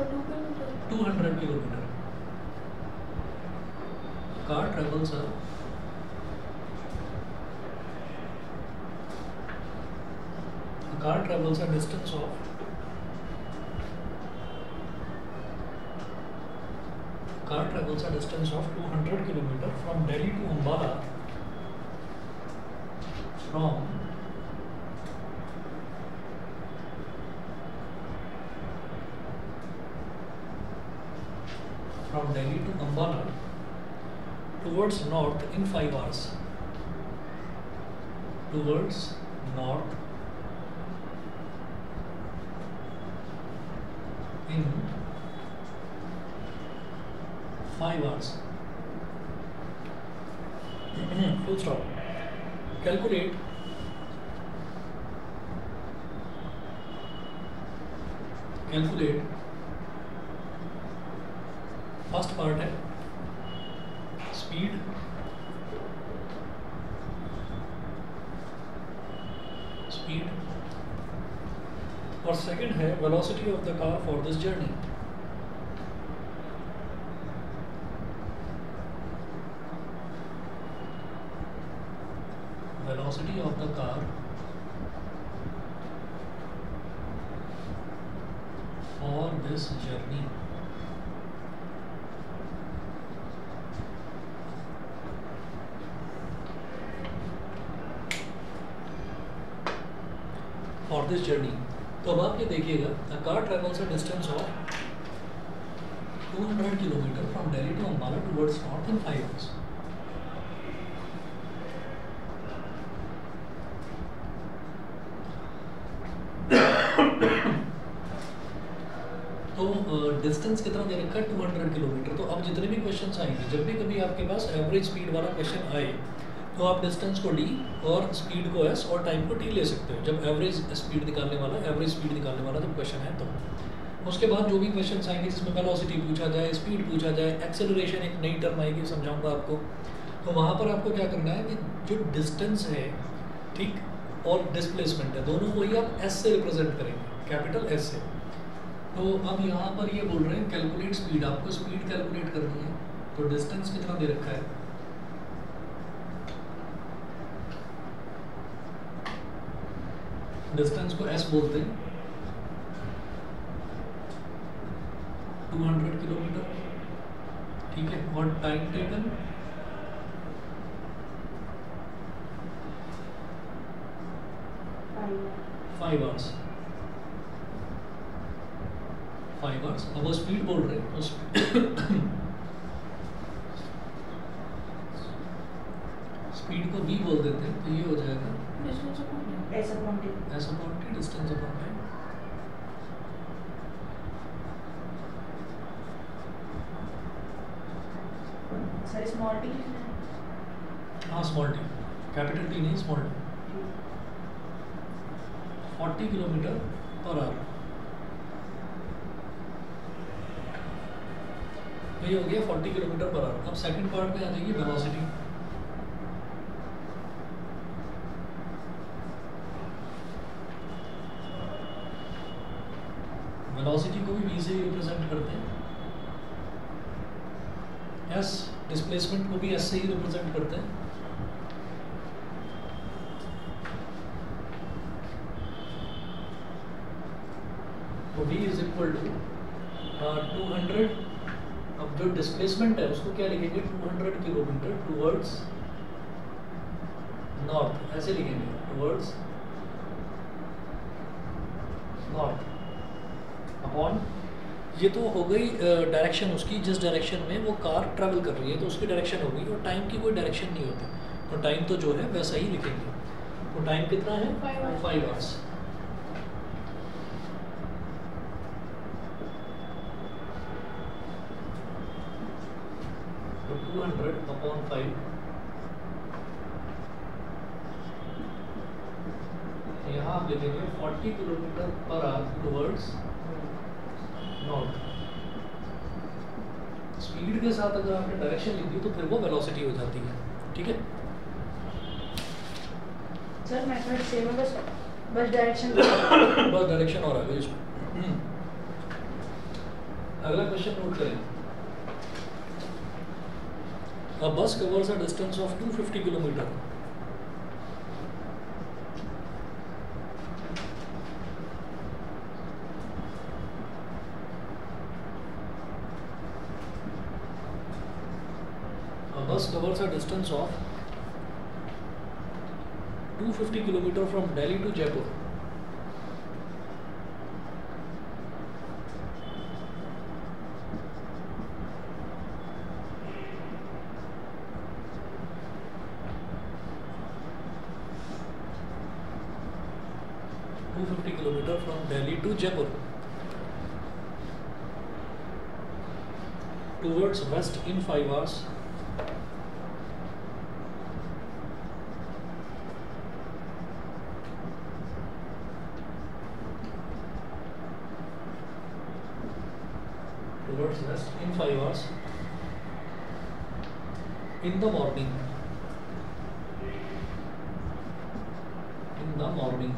for 2 kilometers. 200 kilometer. Car travels a a car travels a distance of car travels a distance of 200 kilometer from Delhi to from from Ambala towards north in 5 hours. Towards north this journey तो अब आप ये देखिएगा the car travels a distance of 200 kilometre from Delhi to Ambala towards north in 5 hours तो distance कितना दे रखा है? 200 किलोमीटर तो अब जितने भी क्वेश्चंस आएँगे, जब भी कभी आपके पास एवरेज स्पीड वाला क्वेश्चन आए तो आप डिस्टेंस को डी और स्पीड को एस और टाइम को टी ले सकते हो। जब एवरेज स्पीड निकालने वाला एवरेज स्पीड निकालने वाला जब क्वेश्चन है तो। उसके बाद जो भी क्वेश्चन आएँगे, जिसमें वेलोसिटी पूछा जाए स्पीड पूछा जाए एक्सेलरेशन एक नई टर्म आएगी, समझाऊँगा आपको। तो वहाँ पर आपको क्या करना है कि जो डिस्टेंस है, ठीक, और डिस्प्लेसमेंट है, दोनों को ही आप एस से रिप्रेजेंट करेंगे कैपिटल एस से। तो अब यहाँ पर ये बोल रहे हैं कैलकुलेट स्पीड आपको स्पीड कैलकुलेट करनी है। तो डिस्टेंस कितना दे रखा है? डिस्टेंस को एस बोलते हैं। 200 किलोमीटर। ठीक है, और time taken five hours five hours अब वो स्पीड बोल रहे हैं स्पीड को वी बोल देते हैं तो ये हो जाएगा। Distance upon time. Sir small T लिखना है हाँ स्मॉल टी कैपिटल टी नहीं small T forty kilometre per hour ये हो गया फोर्टी किलोमीटर पर आवर अब सेकंड पार्ट में आ जाएगी वेलोसिटी को भी v से रिप्रेजेंट करते हैं। S डिस्प्लेसमेंट को भी s से ही रिप्रेजेंट करते हैं। तो v is equal to two hundred अब जो डिस्प्लेसमेंट है। उसको क्या लिखेंगे? 200 किलोमीटर टूवर्ड्स नॉर्थ ऐसे लिखेंगे टूवर्ड्स नॉर्थ अपॉन ये तो हो गई डायरेक्शन उसकी जिस डायरेक्शन में वो कार ट्रैवल कर रही है तो उसकी डायरेक्शन होगी और टाइम की कोई डायरेक्शन नहीं होती। तो टाइम तो जो है वैसा ही लिखेंगे। तो टाइम कितना है? Five hours two hundred upon five यहाँ आप लिखेंगे forty kilometre per hour towards north speed के अगर आपने डायरेक्शन लिख दी तो फिर वो वेलोसिटी हो जाती है। ठीक है? सर मेथड सेम है बस बस डायरेक्शन बस डायरेक्शन और है इसमें। अगला क्वेश्चन नोट करें। A bus covers a distance of 250 kilometer. Covers a distance of 250 kilometer from Delhi to Jaipur. Two fifty kilometer from Delhi to Jaipur. Towards west in five hours. towards west in 5 hours in the morning in the morning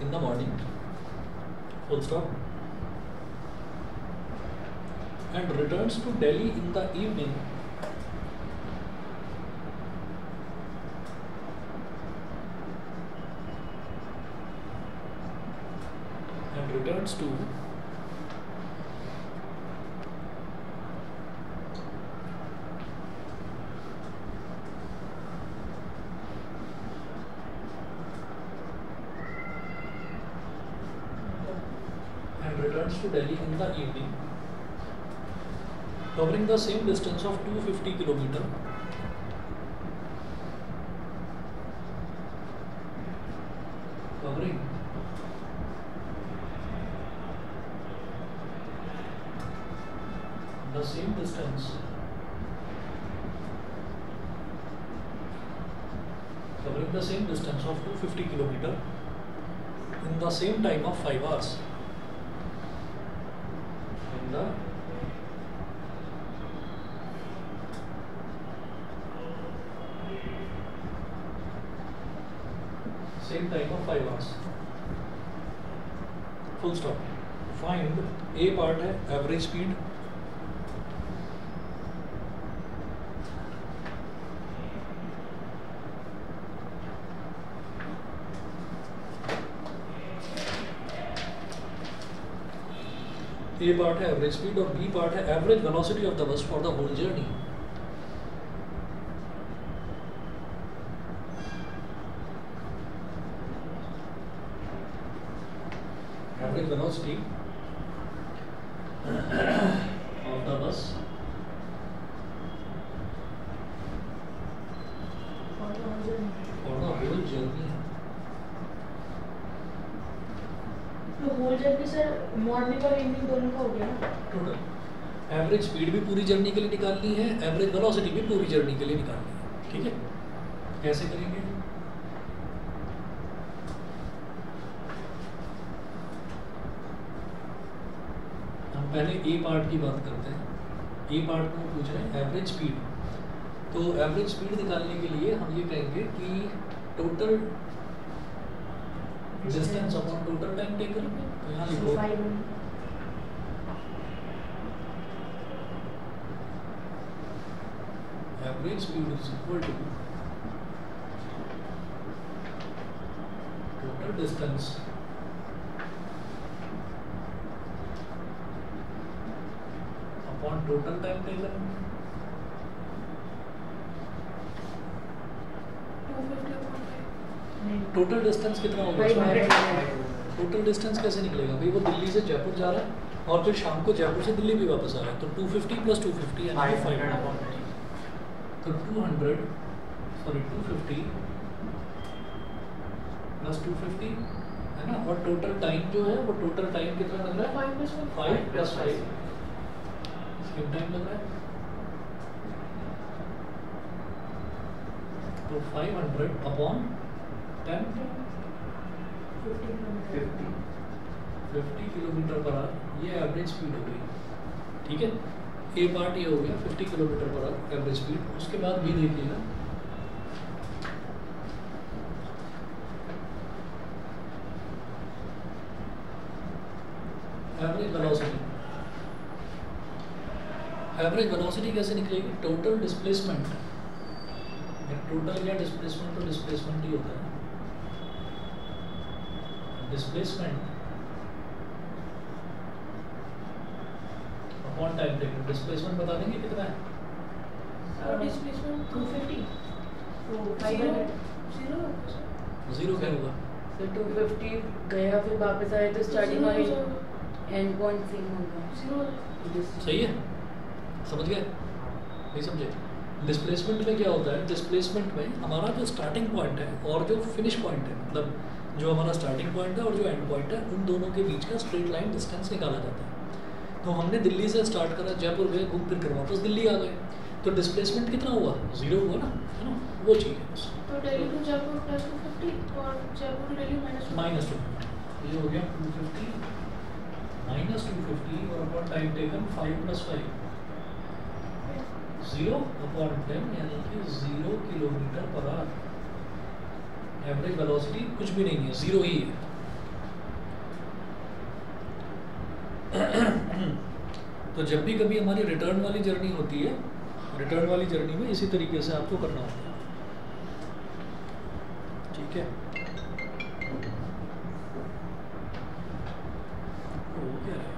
in the morning full stop and returns to Delhi in the evening and returns to and returns to Delhi in the evening. Covering the same distance of 250 kilometer part है average velocity of the bus for the whole journey average velocity of the bus तो whole journey sir morning और evening दोनों का हो गया ना? Total average speed भी पूरी जर्नी के लिए निकालनी है एवरेज वेलोसिटी भी पूरी जर्नी के लिए निकालनी है ठीक है? कैसे करेंगे? हम पहले ए पार्ट की बात करते हैं। ए पार्ट में पूछ रहे हैं एवरेज स्पीड तो एवरेज स्पीड निकालने के लिए हम ये कहेंगे कि total distance upon total time taken तो यहाँ लिखो five speed is equal to total distance. Upon total time taken. Two fifty upon five नहीं टोटल डिस्टेंस कितना होगा? टोटल डिस्टेंस कैसे निकलेगा? भाई वो दिल्ली से जयपुर जा रहा है और फिर शाम को जयपुर से दिल्ली भी वापस आ रहा है। तो 250 प्लस 250 यानी कि 500 तो 200 सॉरी 250 प्लस 250 है ना? और टोटल टाइम जो है वो टोटल टाइम कितना लग रहा है? Five plus one five plus five कितना टाइम लग रहा है? तो 500 upon 10 fifty 50 kilometre per hour ये एवरेज स्पीड हो गई। ठीक है? ए पार्ट ये हो गया 50 kilometre per hour average speed उसके बाद भी देखिएगा। एवरेज वेलोसिटी एवरेज वेलोसिटी कैसे निकलेगी? टोटल डिस्प्लेसमेंट टोटल या डिस्प्लेसमेंट तो डिस्प्लेसमेंट ही होता है displacement upon time taken displacement बता देंगे कितना है? और डिस्प्लेसमेंट टू फिफ्टी तो five zero hundred zero zero क्या होगा? फिर टू फिफ्टी गया फिर वापस आए तो स्टार्टिंग वाली एंड पॉइंट सेम होगा। ज़ीरो सही है? समझ गए? नहीं समझे? डिस्प्लेसमेंट में क्या होता है? डिस्प्लेसमेंट में हमारा जो स्टार्टिंग पॉइंट है और जो फिनिश पॉइंट है मतलब जो हमारा स्टार्टिंग पॉइंट है और जो एंड पॉइंट है उन दोनों के बीच का स्ट्रेट लाइन डिस्टेंस निकाला जाता है। तो हमने दिल्ली से स्टार्ट करा जयपुर गए घूम फिर कर वापस दिल्ली आ गए। तो डिस्प्लेसमेंट कितना हुआ? ज़ीरो हुआ ना है ना? वो चीज़ है तो Delhi to Jaipur plus two fifty और Jaipur to Delhi minus minus two ये हो गया two fifty minus two fifty और upon time taken five plus five zero upon ten यानी कि zero kilometre per hour average velocity कुछ भी नहीं है ज़ीरो ही है। तो जब भी कभी हमारी रिटर्न वाली जर्नी होती है रिटर्न वाली जर्नी में इसी तरीके से आपको करना होता है। ठीक है? गया है।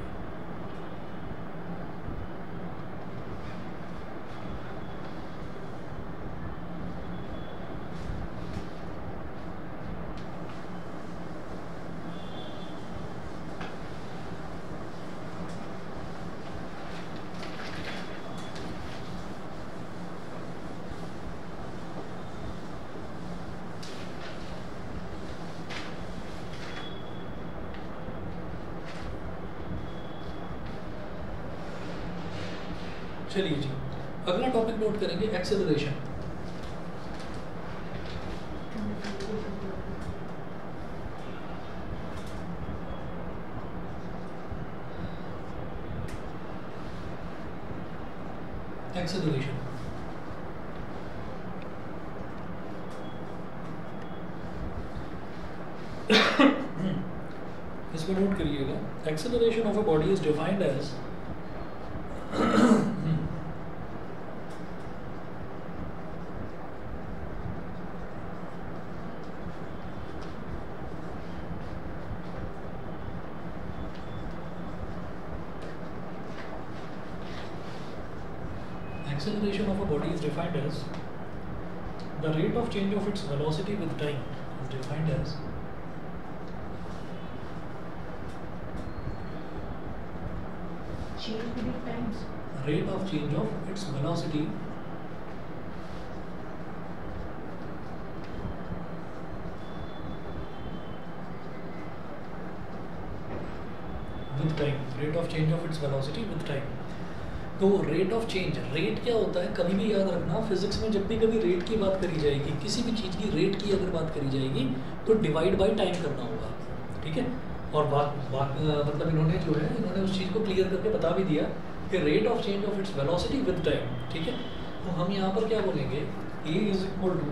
चलिए जी अगला टॉपिक एक्सेलरेशन एक्सेलरेशन इसमें नोट करिएगा. Acceleration of a body is defined as velocity with time is defined as change within times. rate of change of its velocity. With time. Rate of change of its velocity with time तो rate of change rate क्या होता है? कभी भी याद रखना physics में जब भी कभी रेट की बात करी जाएगी, किसी भी चीज़ की रेट की अगर बात करी जाएगी तो डिवाइड बाय टाइम करना होगा, ठीक है? और बात बात मतलब इन्होंने जो है, इन्होंने उस चीज़ को क्लियर करके बता भी दिया कि rate of change of its velocity with time ठीक है? तो हम यहाँ पर क्या बोलेंगे? A is equal to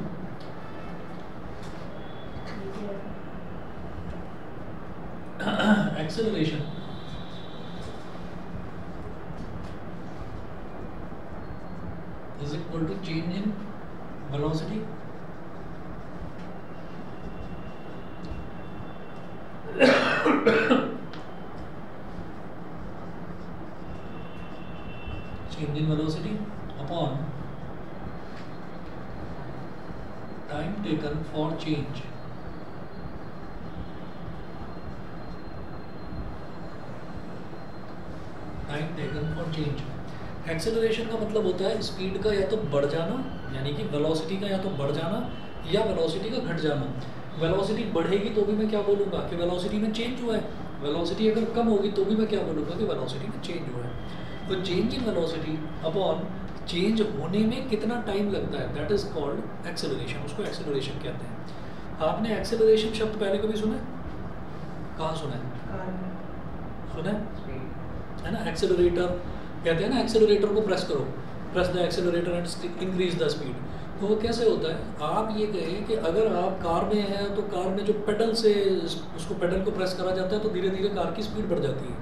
acceleration. total change in velocity? बढ़ जाना यानी कि वेलोसिटी का या तो बढ़ जाना या वेलोसिटी का घट जाना। वेलोसिटी बढ़ेगी तो भी मैं क्या बोलूँगा कि वेलोसिटी में चेंज हुआ है। वेलोसिटी अगर कम होगी तो भी मैं क्या बोलूँगा कि वेलोसिटी में चेंज हुआ है। तो change in velocity upon change होने में कितना टाइम लगता है? दैट इज़ कॉल्ड एक्सेलरेशन उसको एक्सेलरेशन कहते हैं। आपने एक्सेलरेशन शब्द पहले कभी सुना है? कहाँ सुना है? सुना है? है ना? एक्सेलरेटर कहते हैं ना एक्सेलरेटर को प्रेस करो। Press the accelerator and increase the speed तो वो कैसे होता है? आप ये कहें कि अगर आप कार में हैं तो कार में जो पेडल से उसको पेडल को प्रेस करा जाता है तो धीरे धीरे कार की स्पीड बढ़ जाती है।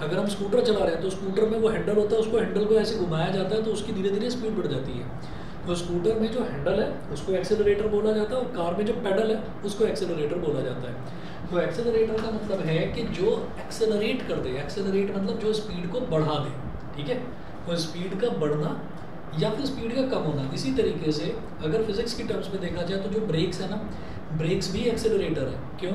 अगर हम स्कूटर चला रहे हैं तो स्कूटर में वो हैंडल होता है, उसको हैंडल को ऐसे घुमाया जाता है तो उसकी धीरे धीरे स्पीड बढ़ जाती है। तो स्कूटर में जो हैंडल है, उसको एक्सेलरेटर बोला जाता है, और कार में जो पेडल है, उसको एक्सेलरेटर बोला जाता है। तो एक्सेलरेटर का मतलब है कि जो एक्सेलरेट कर दे एक्सेलरेट मतलब जो स्पीड को बढ़ा दे, ठीक है? स्पीड का बढ़ना या फिर स्पीड का कम होना इसी तरीके से अगर फिजिक्स की टर्म्स में देखा जाए तो जो ब्रेक्स है ना ब्रेक्स भी एक्सेलरेटर है। क्यों?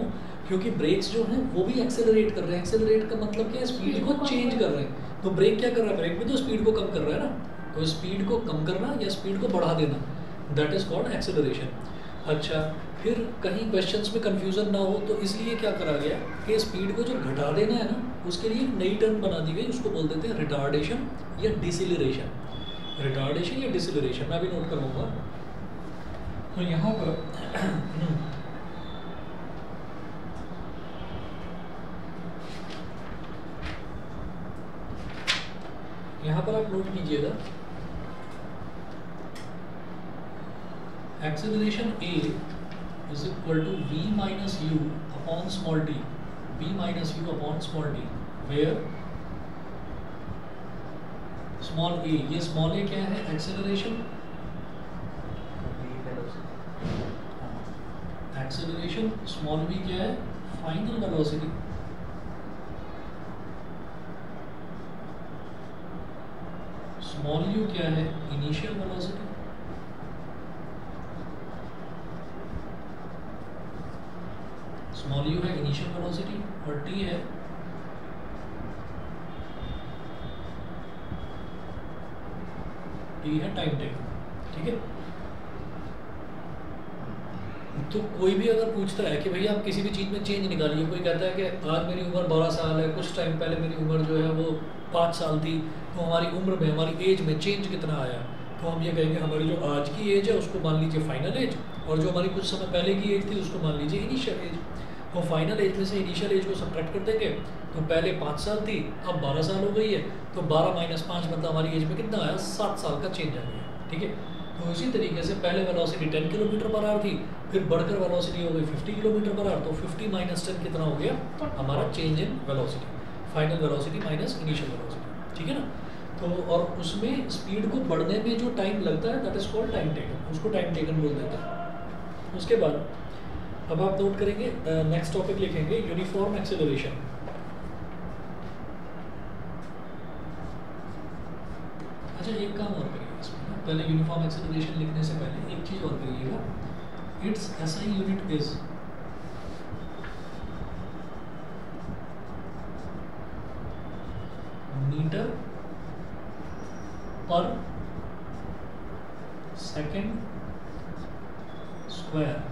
क्योंकि ब्रेक्स जो हैं वो भी एक्सेलरेट कर रहे हैं। एक्सेलरेट का मतलब क्या है? स्पीड को चेंज कर रहे हैं। तो ब्रेक क्या कर रहा है? ब्रेक भी तो स्पीड को कम कर रहा है ना। तो स्पीड को कम करना या स्पीड को बढ़ा देना। दैट इज़ कॉल्ड एक्सेलरेशन अच्छा फिर कहीं क्वेश्चंस में कंफ्यूजन ना हो तो इसलिए क्या करा गया कि स्पीड को जो घटा देना है ना, उसके लिए नई टर्म बना दी गई, उसको बोल देते हैं रिटार्डेशन या डिसिलरेशन रिटार्डेशन या डिसिलरेशन मैं भी नोट करूँगा तो यहाँ पर यहाँ पर आप नोट कीजिएगा acceleration a is equal to v minus u upon small t v minus u upon small t where small a ये small a क्या है acceleration acceleration small v क्या है final velocity small u क्या है initial velocity small you है initial velocity और T है टी है टाइम टेक ठीक है? तो कोई भी अगर पूछता है कि भैया आप किसी भी चीज़ में चेंज निकालिए, कोई कहता है कि आज मेरी उम्र बारह साल है, कुछ टाइम पहले मेरी उम्र जो है वो पाँच साल थी तो हमारी उम्र में, हमारी एज में चेंज कितना आया? तो हम ये कहेंगे, हमारी जो आज की एज है, उसको मान लीजिए फाइनल एज और जो हमारी कुछ समय पहले की एज थी, उसको मान लीजिए इनिशियल एज तो फाइनल एज में से इनिशियल एज को सब्ट्रैक्ट कर देंगे तो पहले पाँच साल थी, अब बारह साल हो गई है तो बारह माइनस पाँच मतलब हमारी एज में कितना आया? सात साल का चेंज आ गया, ठीक है? तो इसी तरीके से पहले velocity ten kilometre per hour थी, फिर बढ़कर वेलोसिटी हो गई फिफ्टी किलोमीटर पर आवर तो फिफ्टी माइनस टेन कितना हो गया? हमारा change in velocity final velocity minus initial velocity ठीक है ना? तो और उसमें स्पीड को बढ़ने में जो टाइम लगता है that is called time taken उसको टाइम टेकन बोल देते हैं। उसके बाद अब आप नोट करेंगे नेक्स्ट टॉपिक लिखेंगे यूनिफॉर्म एक्सेलरेशन अच्छा एक काम और करिए इसमें पहले यूनिफॉर्म एक्सेलरेशन लिखने से पहले एक चीज़ और करिएगा। Its SI unit is metre per second square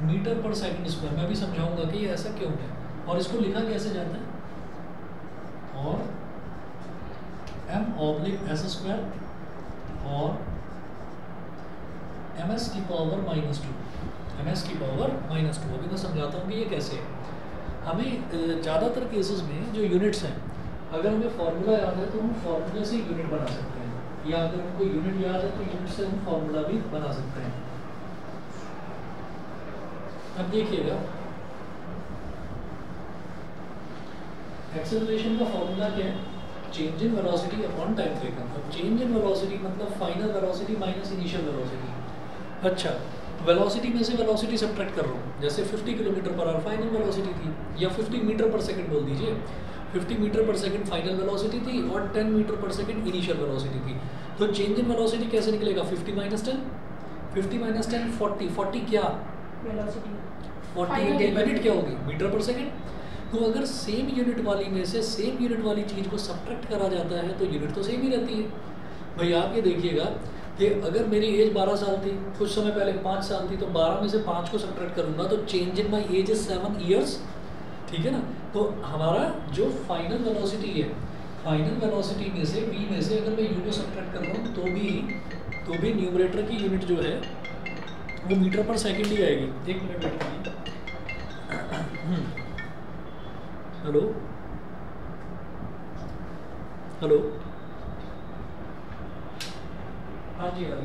metre per second square. मैं भी समझाऊँगा कि ये ऐसा क्यों है और इसको लिखा कैसे जाता है? और एम ऑब्लिक एस स्क्वायर और एम एस की power minus two M S की पावर माइनस टू अभी मैं समझाता हूँ कि ये कैसे है। हमें ज़्यादातर केसेस में जो यूनिट्स हैं, अगर हमें फार्मूला याद है तो हम फॉर्मूले से यूनिट बना सकते हैं। या अगर हमको यूनिट याद है तो यूनिट से हम फार्मूला भी बना सकते हैं। अब देखिएगा। एक्सेलरेशन का फॉर्मूला क्या है? Change in velocity upon time taken अब चेंज इन वेलोसिटी मतलब final velocity minus initial velocity अच्छा वेलोसिटी में से वेलोसिटी सब्ट्रैक्ट कर रहा हूँ। जैसे 50 kilometre per hour final velocity थी, या 50 मीटर पर सेकंड बोल दीजिए। 50 metre per second final velocity थी और 10 metre per second initial velocity थी। तो चेंज इन वेलोसिटी कैसे निकलेगा? 50 minus ten fifty minus ten forty forty क्या? वेलोसिटी फोर्टी Final यूनिट क्या होगी? मीटर पर सेकेंड तो अगर सेम यूनिट वाली में से सेम यूनिट वाली चीज़ को सब्ट्रैक्ट करा जाता है तो यूनिट तो सेम ही रहती है। भाई आप ये देखिएगा कि अगर मेरी एज 12 साल थी कुछ समय पहले पाँच साल थी तो 12 में से पाँच को सब्ट्रैक्ट करूँगा तो change in my age is seven years ठीक है ना? तो हमारा जो फाइनल वेलोसिटी है फाइनल वेलोसिटी में से वी में से अगर मैं यू को सब्ट्रैक्ट कर रहा हूँ तो भी तो भी न्यूमरेटर की यूनिट जो है वो मीटर पर सेकेंड ही आएगी। एक मिनट कीजिए हेलो हेलो हाँ जी आ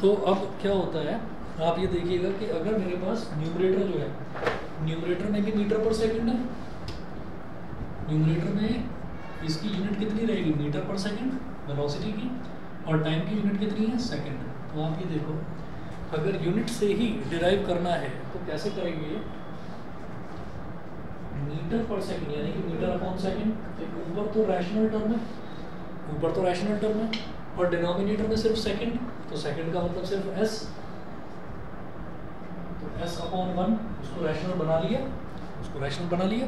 तो अब क्या होता है, आप ये देखिएगा कि अगर मेरे पास न्यूमरेटर जो है न्यूमरेटर में भी मीटर पर सेकंड है न्यूमरेटर में इसकी यूनिट कितनी रहेगी? मीटर पर सेकंड वेलोसिटी की, और टाइम की यूनिट कितनी है? सेकंड तो आप ये देखो, अगर यूनिट से ही डिराइव करना है तो कैसे करेंगे? मीटर पर सेकंड यानी कि मीटर अपॉन सेकंड ऊपर तो रैशनल टर्म है, ऊपर तो रैशनल टर्म है, और डिनोमिनेटर में सिर्फ़ सेकंड तो सेकंड का मतलब सिर्फ़ एस तो एस अपॉन वन उसको रैशनल बना लिया उसको रैशनल बना लिया।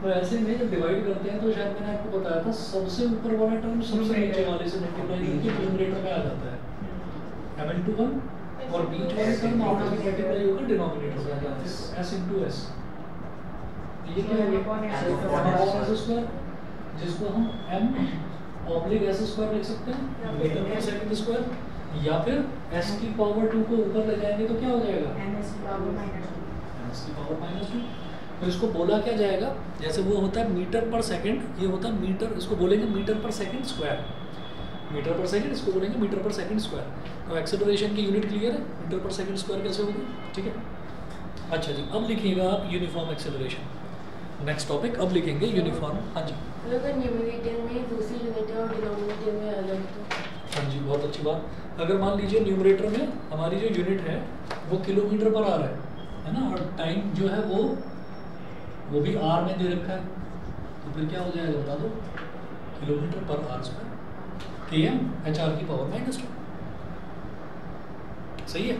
तो ऐसे में जब डिवाइड करते हैं तो शायद मैंने आपको बताया था सबसे ऊपर वाला टर्म सबसे नीचे वाले से मल्टीप्लाई करके न्यूमरेटर में आ जाता है। एम इनटू वन और बीच वाले टर्म आपस में मल्टीप्लाई होकर डिनोमिनेटर में आ जाता है। एस इनटू एस ये क्या हो स्क्वायर जिसको हम एम ऑब्लिक एस स्क्वायर लिख सकते हैं। मीटर पर सेकंड स्क्वायर या फिर एस की पावर टू को ऊपर ले जाएँगे तो क्या हो जाएगा? M S power minus S की पावर माइनस टू तो इसको बोला क्या जाएगा? जैसे वो होता है मीटर पर सेकंड ये होता है मीटर इसको बोलेंगे metre per second square metre per second इसको बोलेंगे मीटर पर सेकंड स्क्वायर तो एक्सेलरेशन की यूनिट क्लियर है? मीटर पर सेकंड स्क्वायर कैसे होगी? ठीक है? अच्छा जी अब लिखिएगा आप यूनिफॉर्म एक्सेलरेशन नेक्स्ट टॉपिक अब लिखेंगे यूनिफॉर्म हाँ जी. में दूसरी यूनिट और डिनोमिनेटर में अलग तो? हाँ जी बहुत अच्छी बात. अगर मान लीजिए न्यूमरेटर में हमारी जो यूनिट है, वो किलोमीटर पर आ रहा है है ना? और टाइम जो है वो वो भी आर में दे रखा है। तो फिर क्या हो जाएगा बता दो? Kilometre per R square K M H R की पावर माइनस टू सही है?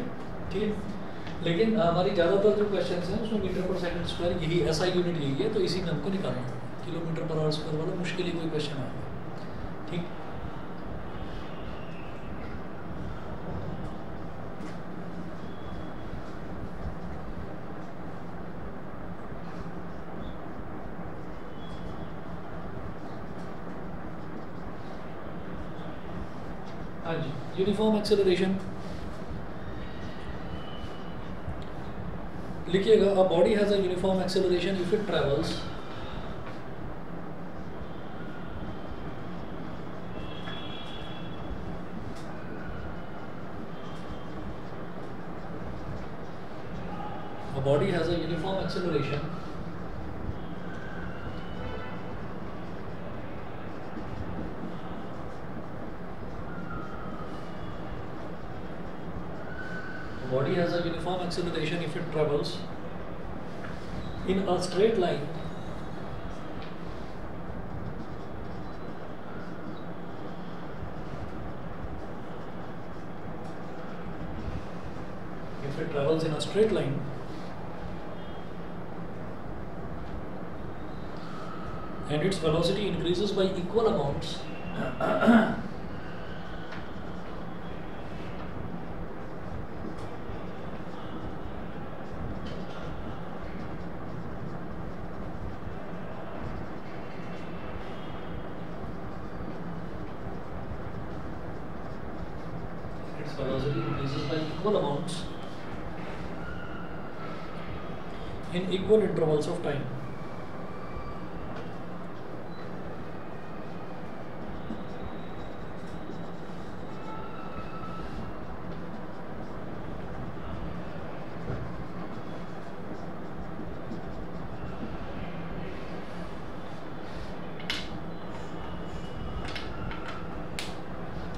ठीक है? लेकिन हमारी ज़्यादातर जो क्वेश्चन हैं, उसमें मीटर पर सेकंड स्क्वायर यही ऐसा यूनिट यही है तो इसी में हमको निकालना किलोमीटर पर आर स्क्वायर वाला मुश्किल ही कोई क्वेश्चन आएगा। ठीक हाँ यूनिफॉर्म एक्सेलरेशन लिखिएगा a body has a uniform acceleration if it travels body has a uniform acceleration body has a uniform acceleration if it travels in a straight line. If it travels in a straight line and its velocity increases by equal amounts intervals of time.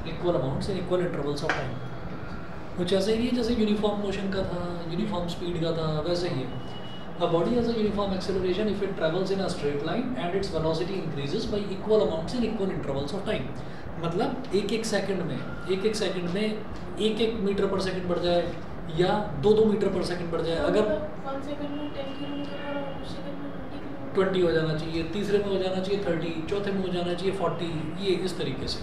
Equal amounts in equal intervals of time कुछ ऐसे ही है जैसे uniform motion का था uniform speed का था, वैसे ही है A body has a uniform acceleration if it travels in a straight line and its velocity increases by equal amounts in equal intervals of time. मतलब एक एक सेकंड में एक एक सेकंड में एक एक मीटर पर सेकंड बढ़ जाए या दो दो मीटर पर सेकंड बढ़ जाए अगर सेकंड में ट्वेंटी ट्वेंटी हो जाना चाहिए तीसरे में हो जाना चाहिए थर्टी चौथे में हो जाना चाहिए फोर्टी ये इस तरीके से।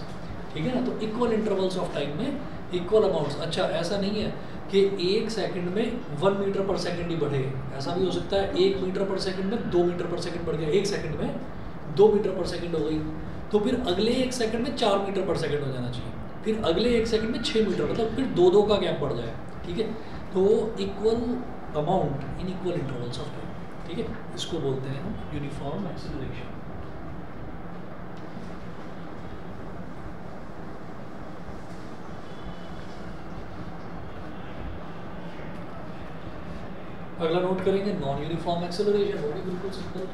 ठीक है ना? तो इक्वल इंटरवल्स ऑफ़ टाइम में इक्वल अमाउंट्स अच्छा ऐसा नहीं है कि एक सेकंड में वन मीटर पर सेकंड ही बढ़े। ऐसा भी हो सकता है, एक मीटर पर सेकंड में दो मीटर पर सेकंड बढ़ गया। एक सेकंड में दो मीटर पर सेकंड हो गई। तो फिर अगले एक सेकंड में चार मीटर पर सेकंड हो जाना चाहिए। फिर अगले एक सेकंड में छः मीटर मतलब फिर दो दो का गैप बढ़ जाए। ठीक है? तो equal amount in equal intervals of time ठीक है? इसको बोलते हैं हम यूनिफॉर्म एक्सीलरेशन अगला नोट करेंगे नॉन यूनिफॉर्म एक्सेलरेशन वो भी बिल्कुल simple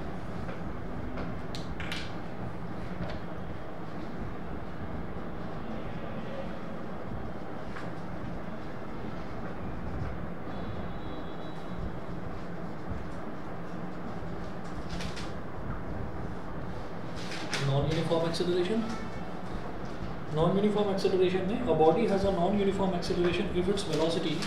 non-uniform acceleration non-uniform acceleration a body has a non-uniform acceleration if its velocity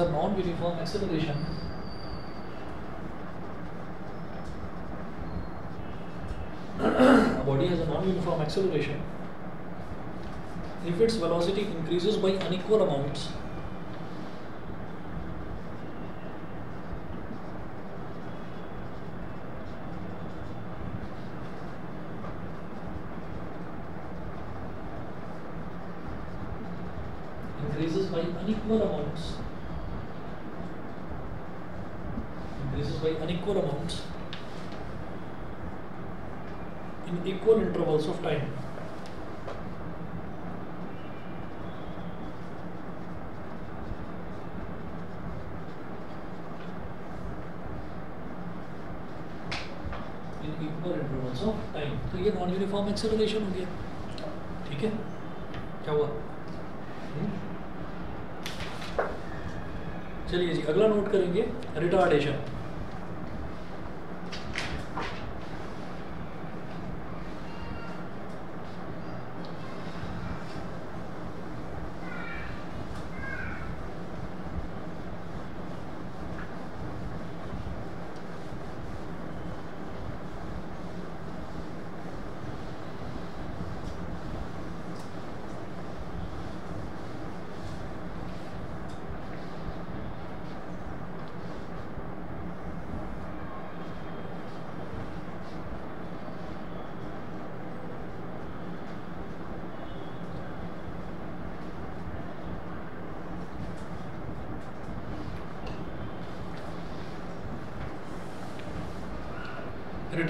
a non-uniform acceleration a body has a non-uniform acceleration if its velocity increases by unequal amounts increases by unequal amounts increases by unequal amounts in equal intervals of time in equal intervals of time तो ये non uniform acceleration हो गया ठीक है क्या हुआ हम्म? चलिए जी अगला नोट करेंगे रिटार्डेशन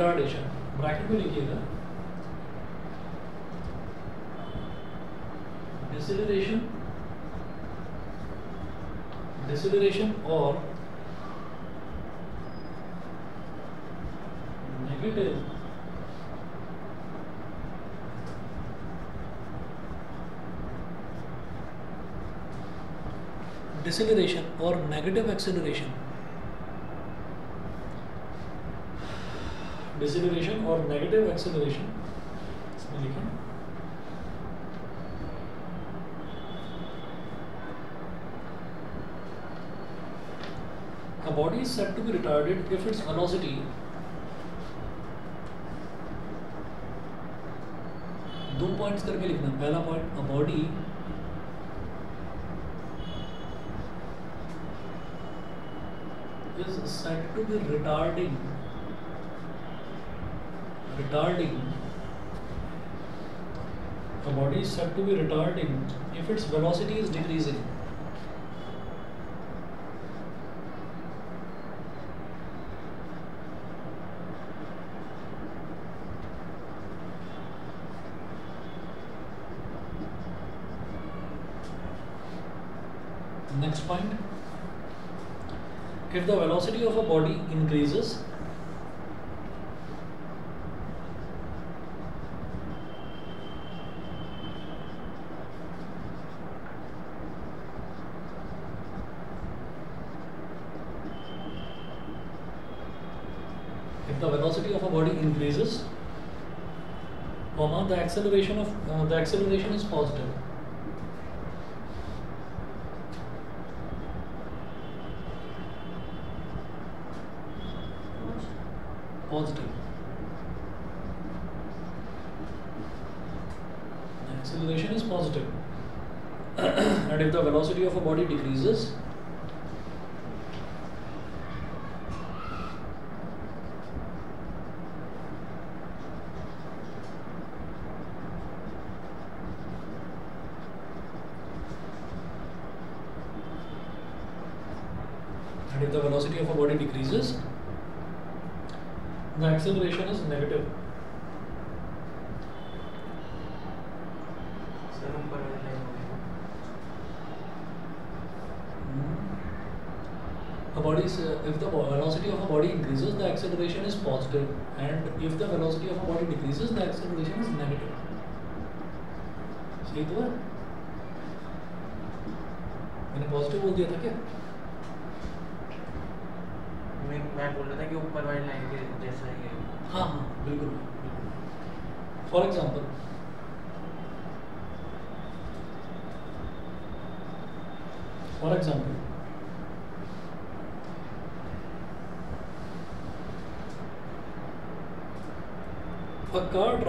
रिटार्डेशन ब्रैकेट में लिखिएगा डिसिलरेशन डिसिलरेशन और नेगेटिव डिसिलरेशन और नेगेटिव एक्सेलरेशन डिसलेशन और नेगेटिव एक्सिलेशन इसमें लिखें। Body is set to be retarded if its velocity दो पॉइंट करके लिखना पहला point a body is set to be retarding retarding a body is said to be retarding if its velocity is decreasing. Next point. If the velocity of a body increases if the velocity of a body increases comma the acceleration of uh, the acceleration is positive. Positive. The acceleration is positive. And if the velocity of a body decreases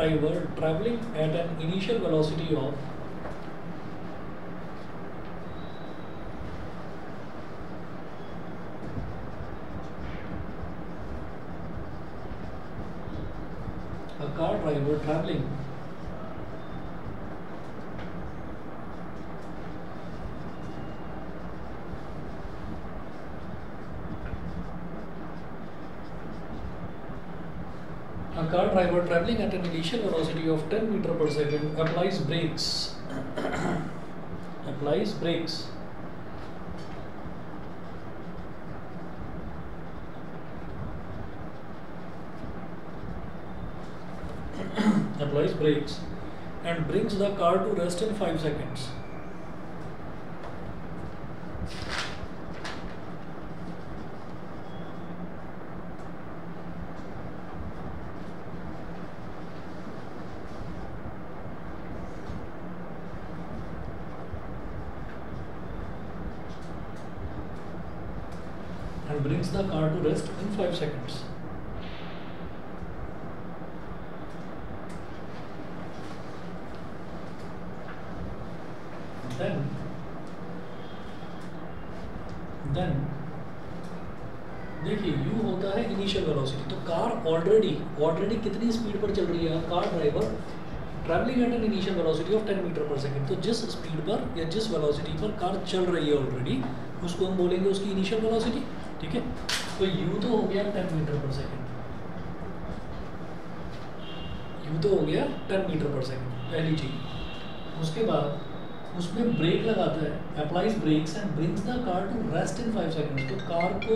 driver traveling at an initial velocity of a car driver traveling car driver traveling at an initial velocity of 10 meter per second applies brakes. Applies brakes. Applies brakes. And brings the car to rest in 5 seconds. The car to rest in 5 seconds. then then, देखिए you होता है initial velocity तो car already already कितनी speed पर चल रही है? Car driver travelling at an initial velocity of 10 metre per second तो जिस स्पीड पर या जिस वेलोसिटी पर कार चल रही है ऑलरेडी उसको हम बोलेंगे उसकी इनिशियल वेलोसिटी ठीक है? तो यू तो हो गया 10 मीटर पर सेकेंड यू तो हो गया 10 मीटर पर सेकेंड पहली चीज़। उसके बाद उसमें ब्रेक लगाता है applies brakes and brings the car to rest in five seconds तो कार को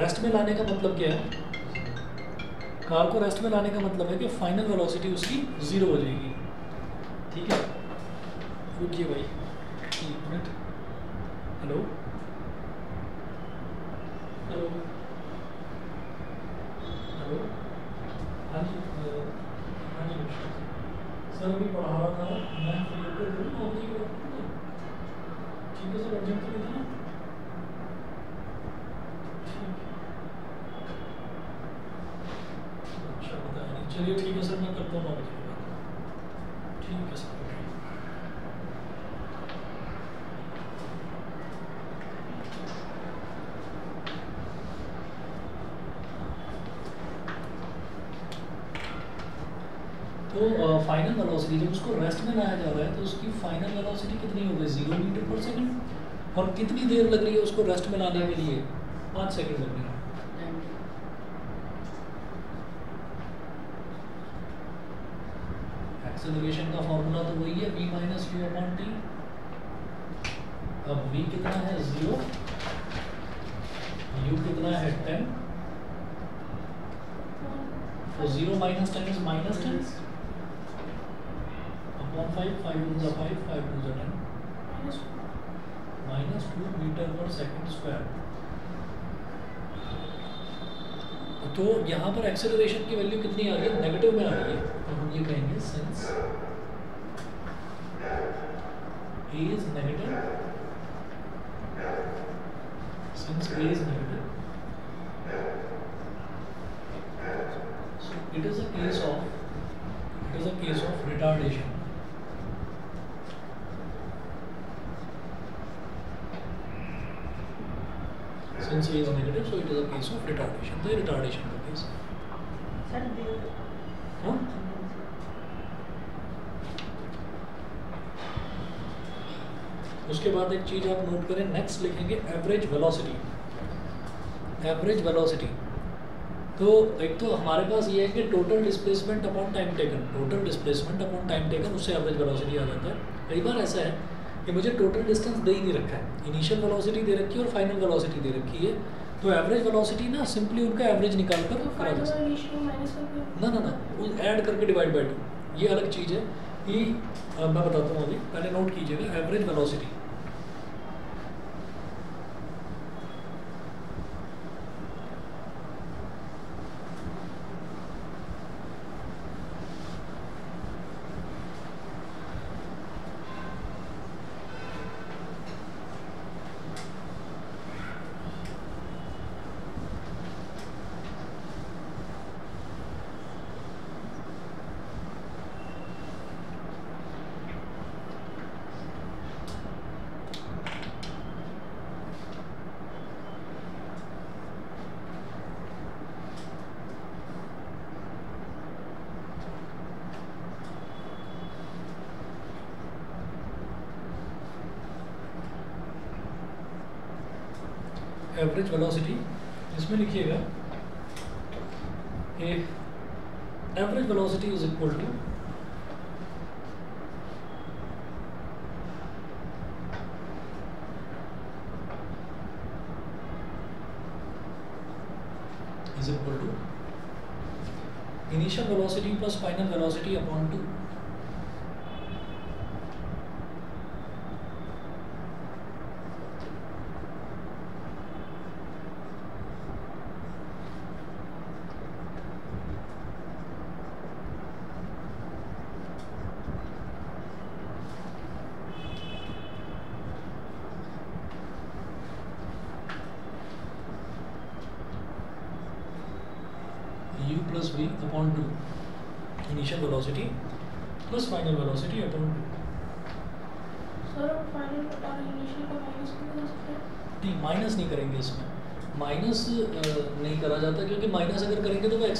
रेस्ट में लाने का मतलब क्या है? कार को रेस्ट में लाने का मतलब है कि फाइनल वेलोसिटी उसकी ज़ीरो हो जाएगी। ठीक है? रुकिए भाई, एक मिनट हेलो हेलो हाँ जी अ, हाँ जी सर अभी पढ़ा रहा था मैं फ्री होकर करूँ नौ बजे के बाद करूँ तो? ठीक है सर अर्जेंट तो नहीं था ना ठीक अच्छा बताया नहीं चलिए ठीक है सर मैं करता हूँ नौ बजे के बाद ठीक है सर ओके तो फाइनल वेलोसिटी जब उसको रेस्ट में लाया जा रहा है तो उसकी फाइनल वेलोसिटी कितनी होगी ज़ीरो मीटर पर सेकंड और कितनी देर लग रही है उसको रेस्ट में लाने के लिए पाँच सेकंड लग रही है एक्सेलरेशन का फॉर्मूला तो वही है v minus U upon T अब v कितना है ज़ीरो u कितना है टेन तो zero minus ten is minus ten upon five five two ज़ा फाइव फाइव टू ज़ा ten minus two metre per second square तो यहाँ पर एक्सेलरेशन की वैल्यू कितनी आ रही है नेगेटिव में आ रही है तो हम ये कहेंगे sense is negative sense is negative it is a case of it is a case of retardation Since A is negative, so it is a case of retardation. तो The. उसके बाद एक चीज़ आप नोट करें नेक्स्ट लिखेंगे average velocity average velocity तो एक तो हमारे पास ये है कि total displacement upon time taken total displacement upon time taken उससे एवरेज वेलोसिटी आ जाता है। कई बार ऐसा है कि मुझे टोटल डिस्टेंस दे ही नहीं रखा है। इनिशियल वेलोसिटी दे रखी है और फाइनल वेलोसिटी दे रखी है। तो एवरेज वेलोसिटी ना सिंपली उनका एवरेज निकाल कर तो करा जा सकता है ना ना ना ऐड करके डिवाइड बाई टू ये अलग चीज़ है। कि मैं बताता हूँ अभी। पहले नोट कीजिएगा एवरेज वेलोसिटी एवरेज वेलोसिटी इसमें लिखिएगा average velocity is equal to is equal to initial velocity plus final velocity upon two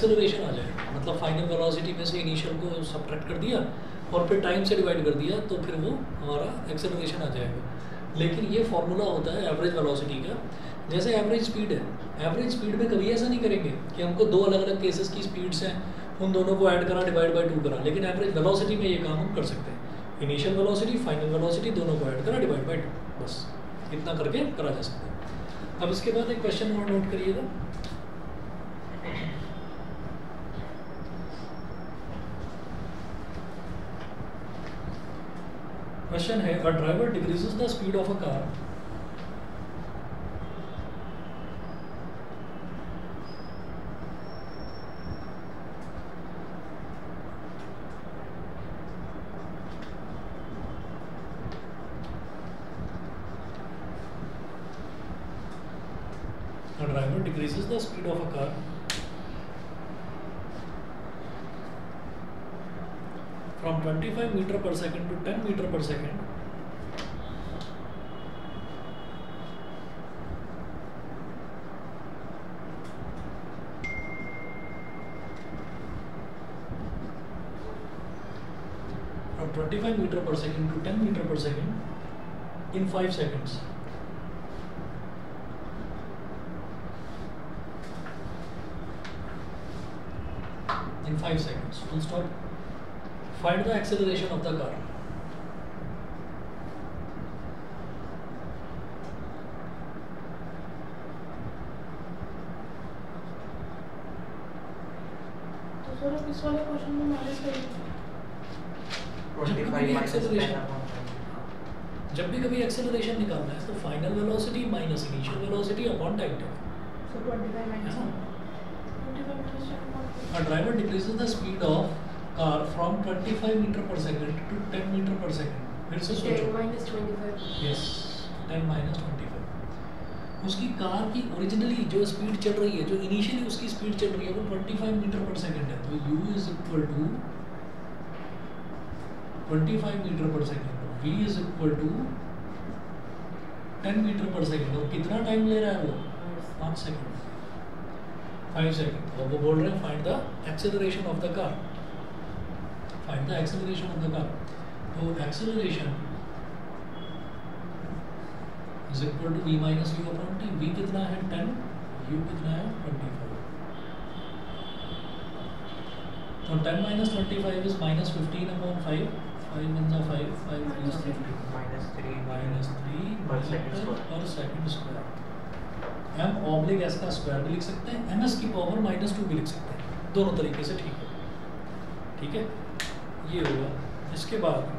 acceleration आ जाएगा मतलब फाइनल वेलोसिटी में से इनिशियल को सब्ट्रैक्ट कर दिया और फिर टाइम से डिवाइड कर दिया तो फिर वो हमारा एक्सेलरेशन आ जाएगा। लेकिन ये फार्मूला होता है एवरेज वेलोसिटी का। जैसे एवरेज स्पीड है एवरेज स्पीड में कभी ऐसा नहीं करेंगे कि हमको दो अलग अलग केसेस की स्पीड्स हैं, उन दोनों को ऐड करा डिवाइड बाई टू करा। लेकिन एवरेज वेलोसिटी में ये काम हम कर सकते हैं। इनिशियल वेलोसिटी फाइनल वेलोसिटी दोनों को ऐड करा डिवाइड बाई टू बस, इतना करके करा जा सकता है। अब इसके बाद एक क्वेश्चन और नोट करिएगा। क्वेश्चन है a driver decreases the speed of a car A driver decreases the speed of a car from 25 meter per second to 10 meter per second from 25 meter per second to 10 meter per second in 5 seconds. In 5 seconds. Full stop. Find the acceleration of the car. तो sir अब इस वाले question में minus करेंगे जब भी minus acceleration- जब भी कभी एक्सेलरेशन निकालना है तो final velocity minus initial velocity upon time table So 25 minus Yeah. 1. 25 minus 10 A driver decreases the speed of car from 25 meter per second to 10 meter per second. फिर से सोचो ट्वेंटी फाइव यस 10 माइनस 25 उसकी car की originally जो speed चल रही है जो इनिशियली उसकी स्पीड चल रही है वो 25 मीटर पर सेकंड है। तो u is equal to 25 metre per second v is equal to 10 metre per second और कितना टाइम ले रहा है वो? पाँच सेकंड फाइव सेकंड और वो बोल रहे हैं find the acceleration of the car find the acceleration of the car तो acceleration is equal to v minus u upon t v कितना है? 10 u कितना है? 25 तो 10 minus 25 is minus 15 upon 5 5 in the 5 5 Minus is three. 15 minus three minus three Per second square. Per second square m oblique s का square भी लिख सकते हैं. एम एस की पावर माइनस टू भी लिख सकते हैं. दोनों तरीके से ठीक है। ठीक है? ये हुआ। इसके बाद।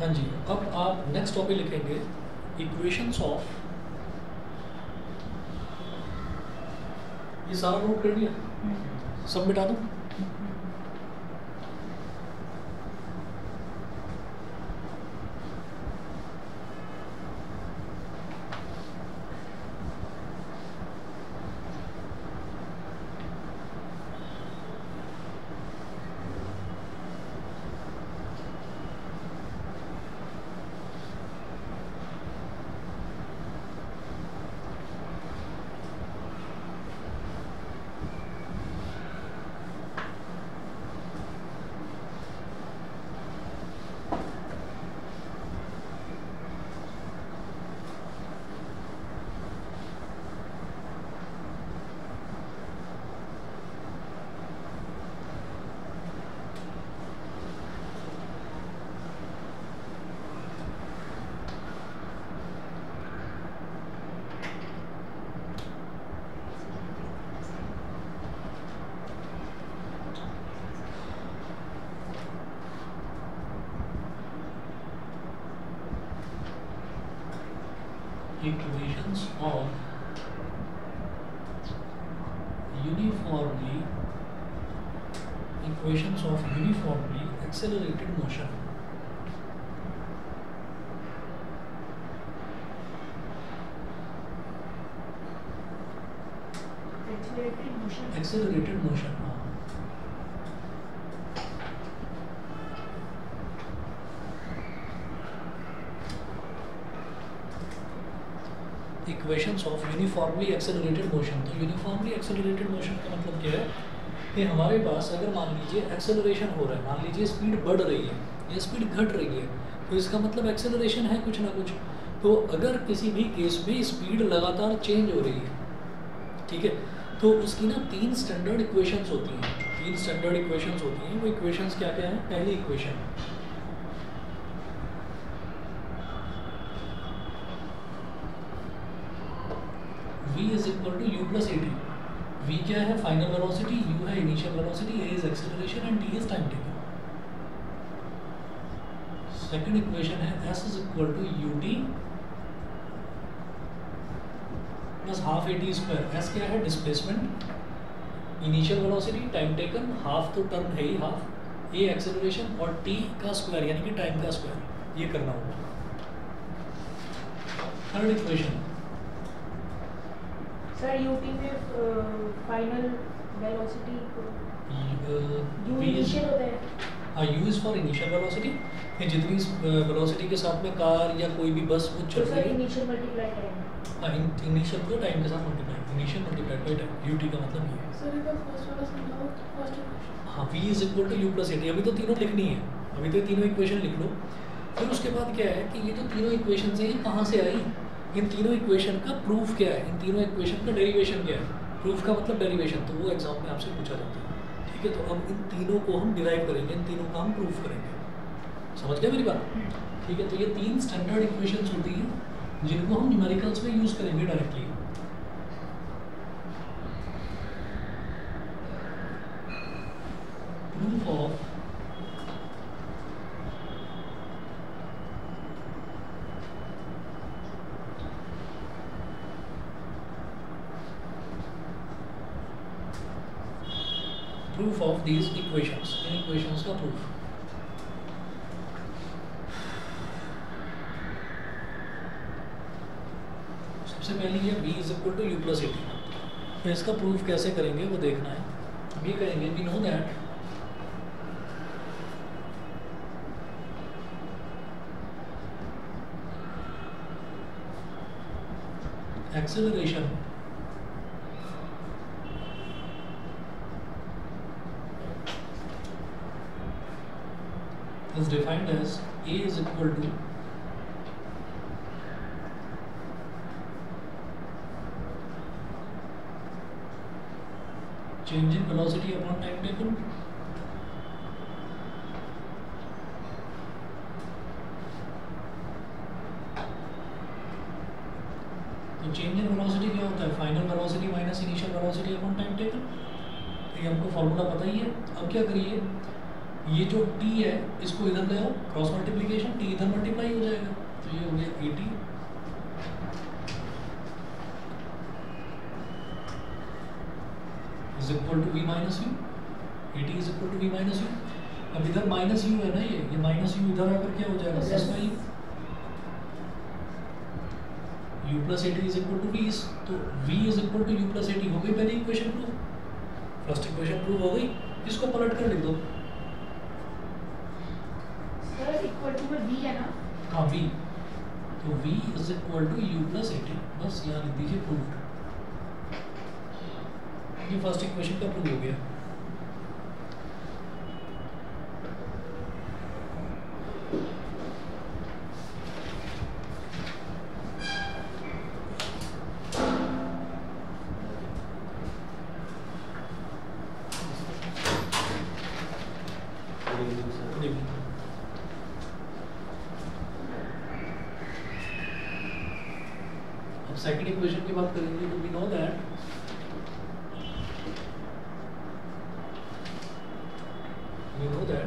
हाँ जी अब आप नेक्स्ट टॉपिक ऑफ़ ये सारा नोट कर लिया? सब मिटा दूँ। Equations of uniformly equations of uniformly accelerated motion Accelerated motion. accelerated motion equations of uniformly accelerated motion तो यूनिफॉर्मली एक्सेलरेटेड मोशन का मतलब क्या है? कि हमारे पास अगर मान लीजिए एक्सेलरेशन हो रहा है, मान लीजिए स्पीड बढ़ रही है या स्पीड घट रही है तो इसका मतलब एक्सेलरेशन है कुछ ना कुछ। तो अगर किसी भी केस में स्पीड लगातार चेंज हो रही है, ठीक है? तो उसकी ना तीन स्टैंडर्ड इक्वेशंस होती हैं। तीन स्टैंडर्ड इक्वेशंस होती हैं। वो इक्वेशंस क्या क्या हैं? पहली equation v equal to u plus a t v क्या है? फाइनल वेलोसिटी u है initial velocity a is acceleration and t is time taken second equation है s equal to u t plus half a t square s क्या है? Displacement initial velocity time taken half तो term है ही half a acceleration और t का square यानी कि टाइम का स्क्वायर ये करना होगा। Third equation sir u t में फाइनल वेलोसिटी यू इनिशियल होता है। हाँ u is for initial velocity ये जितनी वेलोसिटी के साथ में कार या कोई भी बस वो तो चल रही है। इनिशियल मल्टीप्लाई करेंगे हाँ इनिशियल को टाइम के साथ multiply initial multiply by time u t का मतलब ये है। सर फ़र्स्ट वाला समझाओ फ़र्स्ट हाँ v is equal to u plus a अभी तो तीनों लिखनी है। अभी तो तीनों इक्वेशन लिख लो। फिर उसके बाद क्या है कि ये जो तीनों इक्वेशन हैं ये कहाँ से आई? इन तीनों इक्वेशन का प्रूफ क्या है? इन तीनों इक्वेशन का डेरिवेशन क्या है? प्रूफ का मतलब डेरिवेशन तो वो एग्ज़ाम में आपसे पूछा जाता है। ठीक है तो अब इन तीनों को हम डिराइव करेंगे, इन तीनों का हम प्रूफ करेंगे। समझ गए मेरी बात? ठीक है तो ये तीन स्टैंडर्ड इक्वेशंस होती हैं, जिनको हम न्यूमेरिकल्स में यूज़ करेंगे directly proof of proof of equations इन equations का proof सबसे पहले ये v is equal to u plus 80 तो इसका प्रूफ कैसे करेंगे वो देखना है हम ये करेंगे we know that acceleration is defined as a is equal to change in velocity upon time taken तो चेंज इन वेलोसिटी क्या होता है final velocity minus initial velocity upon time taken तो ये हमको फॉर्मूला पता ही है अब क्या करिए ये जो t है इसको इधर ले आओ क्रॉस मल्टीप्लिकेशन t इधर मल्टीप्लाई हो जाएगा तो ये हो गया 80 is equal to u 80 is equal to v minus u अब इधर माइनस यू है ना ये? ये माइनस यू इधर आकर क्या हो जाएगा? Plus by u plus 80 is equal to v is तो v is equal to u plus 80 हो गई पहली equation proof first equation proof हो गई। इसको पलट कर लिख दो। सर इक्वल टू में v है ना? हाँ v. तो v is equal to u plus 80 बस यहाँ लिख दीजिए प्रूफ ये फ़र्स्ट इक्वेशन का प्रूफ हो गया Good evening. अब सेकंड इक्वेशन की बात करेंगे तो we know that we know that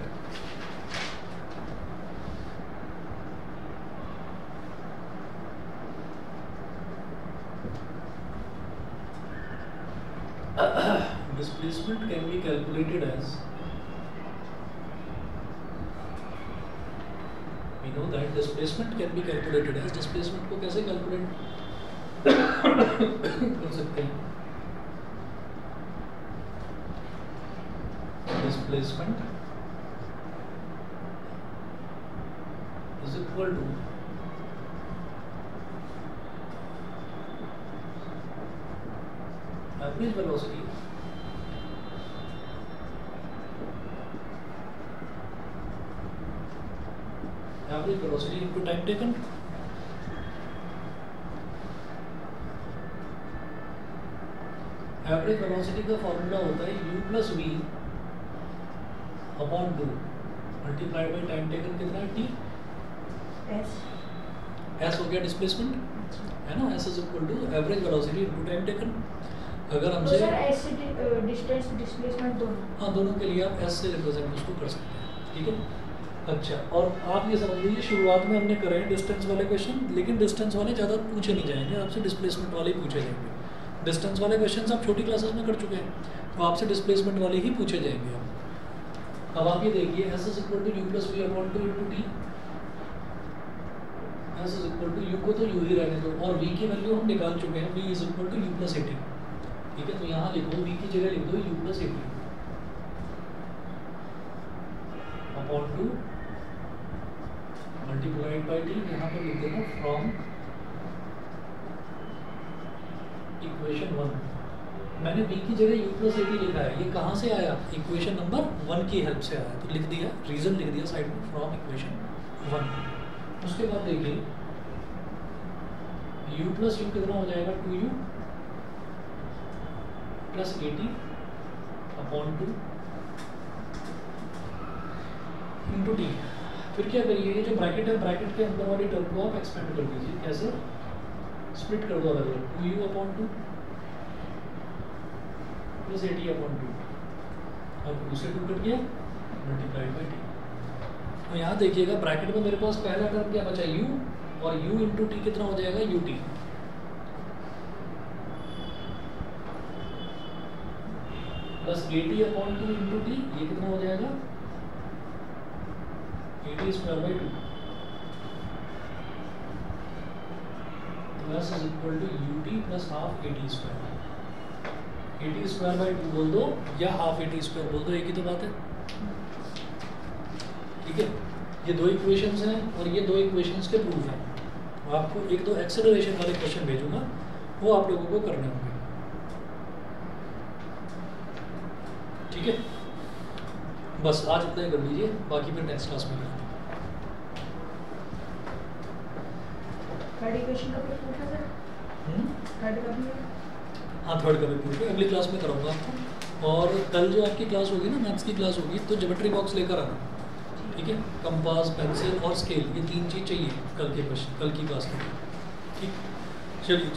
displacement can be calculated as we know that displacement can be calculated as displacement को कैसे calculate कर सकते हैं displacement is equal to average velocity average velocity into time taken? Average velocity का formula होता है u plus v upon two multiplied by time taken कितना है? T? S. S हो गया डिस्प्लेसमेंट है ना? S is equal to average velocity into time taken अगर तो हमसे डिस्टेंस डिस्प्लेसमेंट दोनों। हाँ दोनों के लिए आप s से रिप्रेजेंट उसको कर सकते हैं ठीक है? अच्छा और आप ये समझ लीजिए शुरुआत में हमने करे डिस्टेंस वाले क्वेश्चन लेकिन डिस्टेंस वाले ज़्यादा पूछे नहीं जाएँगे आपसे डिस्प्लेसमेंट वाले ही पूछे जाएँगे। डिस्टेंस वाले क्वेश्चन आप छोटी क्लासेस में कर चुके हैं तो आपसे डिस्प्लेसमेंट वाले ही पूछे जाएँगे अब। अब आप ये देखिए s is equal to u plus v upon two into t s is equal to u को तो यू ही रहने दो और वी की वैल्यू हम निकाल चुके हैं v is equal to u plus a t ठीक है? तो यहाँ लिखो वी की जगह लिख दो u plus a t upon two multiplied by t यहाँ पर लिख देना फ्रॉम इक्वेशन वन मैंने b की जगह u प्लस एटी लिखा है। ये कहाँ से आया? इक्वेशन नंबर वन की हेल्प से आया। तो लिख दिया रीजन लिख दिया साइड में फ्रॉम इक्वेशन वन उसके बाद देखिए, u प्लस यू कितना हो जाएगा? Two u plus a t upon two into t फिर क्या करिए, ये जो ब्रैकेट है ब्रैकेट के अंदर वाली टर्म को आप एक्सपेंड कर दीजिए। कैसे? स्प्लिट कर दो अलग अलग। Two u upon two plus a t upon two अब दूसरे टू कट गया मल्टीप्लाइड बाई टी तो यहाँ देखिएगा ब्रैकेट में मेरे पास पहला टर्म क्या बचा? यू और यू इंटू टी कितना हो जाएगा? U t plus a t upon two into t ये कितना हो जाएगा? A t square by two plus is equal to u t plus half a t square a t square by two बोल दो, या हाफ़ ए टी स्क्वायर बोल दो, एक ही तो बात है। ठीक है? ये दो इक्वेशंस हैं और ये दो इक्वेशंस के प्रूफ हैं। आपको एक दो एक्सेलरेशन वाले क्वेश्चन भेजूँगा, वो आप लोगों को करने होंगे ठीक है बस आज इतना ही कर लीजिए बाकी फिर नेक्स्ट क्लास में करेंगे थर्ड इक्वेशन का कोई सर हम्म? थर्ड का भी है? थर्ड का भी प्रूफ है। अगली क्लास में कराऊँगा आपको। और कल जो आपकी क्लास होगी ना मैथ्स की क्लास होगी तो जोमेट्री बॉक्स लेकर आना। ठीक है? कंपास पेंसिल और स्केल ये तीन चीज़ चाहिए कल के क्वेश्चन कल की क्लास में ठीक? चलिए